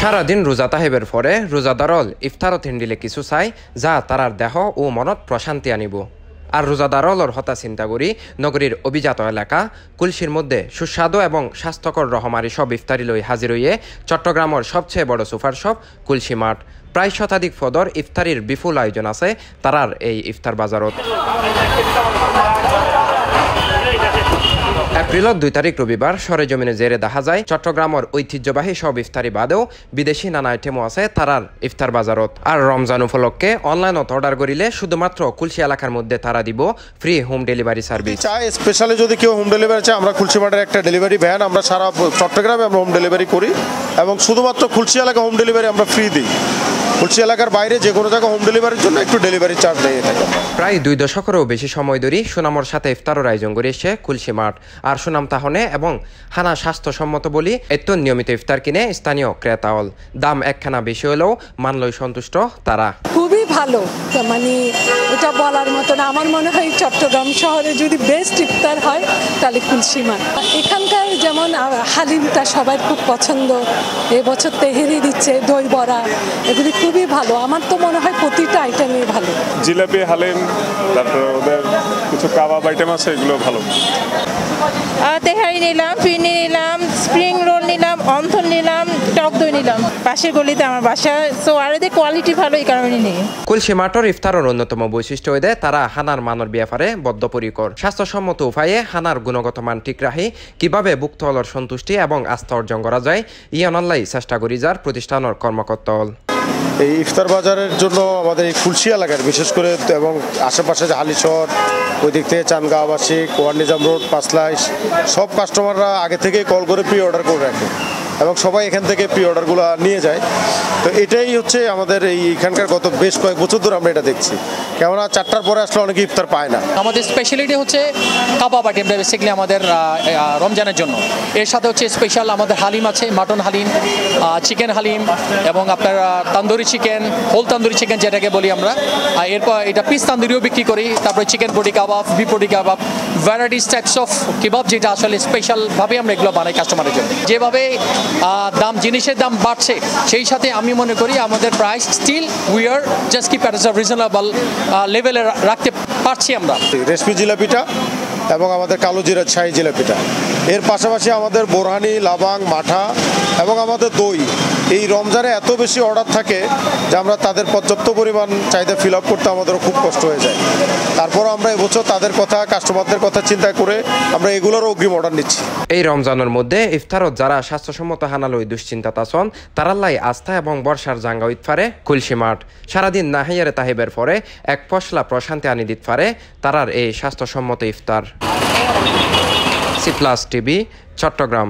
সারাদিন রোজা তাহেবের পরে রোজাদারল ইফতারত হিন্দিলে কিছু চাই, যা তারার দেহ ও মনত প্রশান্তি আনিব। আর রোজাদারলর হতা চিন্তা করি, নগরীর অভিজাত এলাকা, কুলসির মধ্যে সুস্বাদু এবং স্বাস্থ্যকর রহমারি সব ইফতারি লই হাজির হইয়ে চট্টগ্রামের সবচেয়ে বড় সুপার শপ, কুলসি মাঠ। প্রায় শতাধিক ফদর ইফতারির বিপুল আয়োজন আছে তারার এই ইফতার বাজারত। এপ্রিলত দুই তারিখ রবিবার সরেজমিনে জেরে দেখা যায় চট্টগ্রামের ঐতিহ্যবাহী সব ইফতারি বাদেও বিদেশি নানা আইটেমও আছে তারার ইফতার বাজারত। আর রমজান উপলক্ষে অনলাইনত অর্ডার করিলে শুধুমাত্র কুলসি এলাকার মধ্যে তারা দিব ফ্রি হোম ডেলিভারি সার্ভিস চাই স্পেশালি যদি কেউ হোম ডেলিভারি চায় আমরা খুলশি মাঠের একটা ডেলিভারি ভ্যান আমরা সারা চট্টগ্রামে আমরা হোম ডেলিভারি করি এবং শুধুমাত্র খুলশি এলাকা হোম ডেলিভারি আমরা ফ্রি দিই। খুলশি এলাকার বাইরে যে কোনো জায়গায় হোম ডেলিভারির জন্য একটু ডেলিভারি চার্জ নিয়ে থাকে। প্রায় দুই দশকেরও বেশি সময় ধরে সুনামর সাথে ইফতারের আয়োজন করে এসে কুলসি মাঠ আর সুনাম তাহনে এবং হানা স্বাস্থ্যসম্মত বলি এত নিয়মিত ইফতার কিনে স্থানীয় ক্রেতা ক্রেতাওল দাম একখানা বেশি হলেও মানলই সন্তুষ্ট তারা। খুবই ভালো। মানে এটা বলার মতো না। আমার মনে হয় চট্টগ্রাম শহরে যদি বেস্ট ইফতার হয় তাহলে সীমা এখানকার যেমন হালিমটা সবাই খুব পছন্দ। এবছর তেহেরি দিচ্ছে, দই বড়া, এগুলি খুবই ভালো। আমার তো মনে হয় প্রতিটা আইটেমই ভালো। জিলাপি, হালিম, তারপরে ওদের কিছু কাবাব আইটেম আছে, এগুলো ভালো। তেহারি নিলাম, ফিরনি নিলাম স্প্রিং রোল নিলাম, অন্থন নিলাম, টক দই নিলাম। পাশের গলিতে আমার বাসা। সো আর এদের কোয়ালিটি ভালো এই কারণে নিই। কুলসি মাঠর ইফতারের অন্যতম বৈশিষ্ট্য হয়ে তারা হানার মানর ব্যাপারে বদ্ধপরিকর। স্বাস্থ্যসম্মত উপায়ে হানার গুণগত মান ঠিক রাখি, কীভাবে ভুক্ত সন্তুষ্টি এবং আস্থা অর্জন করা যায় ইয়ানল্লাই চেষ্টা করি যার প্রতিষ্ঠানের কর্মকর্তা হল এই ইফতার বাজারের জন্য আমাদের এই ফুলসি এলাকার, বিশেষ করে এবং আশেপাশে যে হালিশহর ওই দিক থেকে চানগাঁও, আবাসিক ওয়ান নিজাম রোড, পাঁচলাইশ, সব কাস্টমাররা আগে থেকেই কল করে প্রি অর্ডার করে রাখে। এবং সবাই এখান থেকে প্রি অর্ডারগুলো নিয়ে যায়। তো এটাই হচ্ছে আমাদের এই এখানকার গত বেশ কয়েক বছর ধরে আমরা এটা দেখছি। কেননা চারটার পরে আসলে অনেকে ইফতার পায় না। আমাদের স্পেশালিটি হচ্ছে কাবাব আইটেমটা বেসিক্যালি আমাদের রমজানের জন্য। এর সাথে হচ্ছে স্পেশাল আমাদের হালিম আছে মাটন হালিম চিকেন হালিম এবং আপনার tandoori chicken whole tandoori chicken যেটাকে বলি আমরা। এরপর এটা পিস তান্দুরিও বিক্রি করি, তারপরে chicken boti kebab B boti kebab varieties types of kebab যেটা আসলে স্পেশালভাবে আমরা এগুলো বানাই কাস্টমারের জন্য। যেভাবে দাম জিনিসের দাম বাড়ছে। সেই সাথে আমি মনে করি আমাদের price still we are just keep at reasonable লেভেলে রাখতে পারছি আমরা। রেশমি জিলাপিটা এবং আমাদের কালো জিরা ছাই জিলাপিটা। এর পাশাপাশি আমাদের বোরহানি, লাবাং, মাঠা এবং আমাদের দই এই রমজানে এত বেশি অর্ডার থাকে যে আমরা তাদের পর্যাপ্ত পরিমাণ চাহিদা ফিল আপ করতে আমাদেরও খুব কষ্ট হয়ে যায়। তারপরও আমরা এবছর তাদের কথা কাস্টমারদের কথা চিন্তা করে আমরা এগুলোরও অগ্রিম অর্ডার নিচ্ছি। এই রমজানের মধ্যে ইফতারত যারা স্বাস্থ্যসম্মত হানালই দুশ্চিন্তা তাছন তারাল্লাই আস্থা এবং বর্ষার জাঙ্গা ইতফারে কুলসি মাঠ। সারাদিন নাহিয়ারে তাহিবের পরে এক ফসলা প্রশান্তি আনি দিত পারে তারার এই স্বাস্থ্যসম্মত ইফতার। C plus TV, Chattogram.